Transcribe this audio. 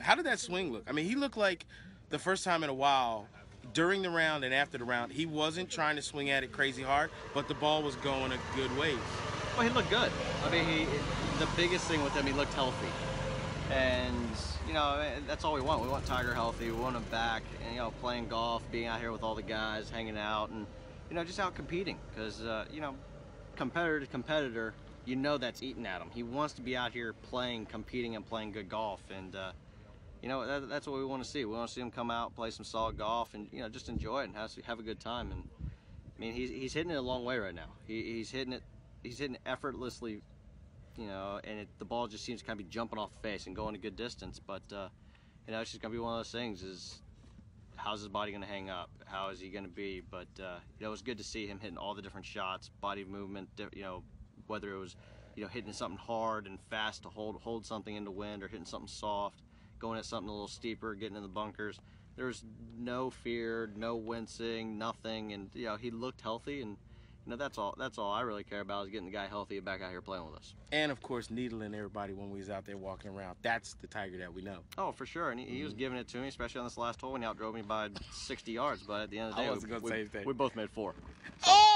How did that swing look? I mean, he looked like the first time in a while during the round and after the round, he wasn't trying to swing at it crazy hard, but the ball was going a good ways. Well, he looked good. I mean, he the biggest thing with him, he looked healthy, and you know that's all we want. We want Tiger healthy. We want him back, and you know playing golf, being out here with all the guys, hanging out, and you know just out competing. Because uh, you know, competitor to competitor, you know that's eating at him. He wants to be out here playing, competing, and playing good golf, and. Uh, you know that, that's what we want to see. We want to see him come out, play some solid golf, and you know just enjoy it and have, have a good time. And I mean, he's, he's hitting it a long way right now. He, he's hitting it he's hitting it effortlessly, you know, and it, the ball just seems to kind of be jumping off the face and going a good distance. But uh, you know, it's just gonna be one of those things: is how's his body gonna hang up? How is he gonna be? But uh, you know, it was good to see him hitting all the different shots, body movement. You know, whether it was you know hitting something hard and fast to hold hold something in the wind, or hitting something soft going at something a little steeper, getting in the bunkers. There was no fear, no wincing, nothing, and you know he looked healthy, and you know that's all. That's all I really care about is getting the guy healthy and back out here playing with us. And of course, needling everybody when we was out there walking around. That's the Tiger that we know. Oh, for sure, and he, he was mm-hmm. giving it to me, especially on this last hole when he outdrove me by 60 yards. But at the end of the day, we, we, we, both made four. So. Oh.